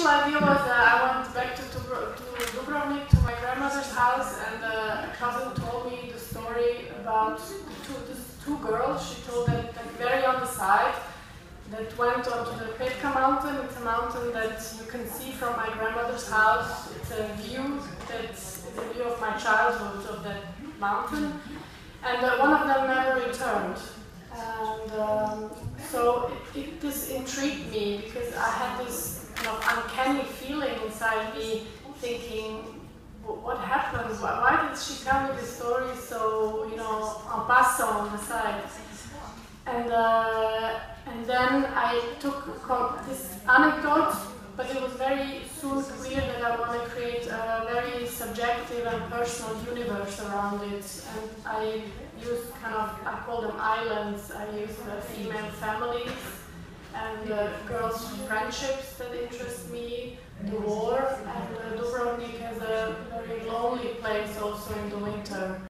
initial idea was that I went back to, to, to Dubrovnik to my grandmother's house, and uh, a cousin told me the story about two, two girls. She told that, that very on the side that went onto the Petka mountain. It's a mountain that you can see from my grandmother's house. It's a view that's it's a view of my childhood of that mountain. And uh, one of them never returned. And um, so it, it, this intrigued me because I kind of uncanny feeling inside me thinking, what happened? Why, did she tell me this story so, you know, en passant on the side? And, uh, and then I took this anecdote, but it was very soon clear that I want to create a very subjective and personal universe around it. And I use kind of, I call them islands. I use the female families and the girls' friendships that interest me, the war, and uh, Dubrovnik as a very lonely place also in the winter.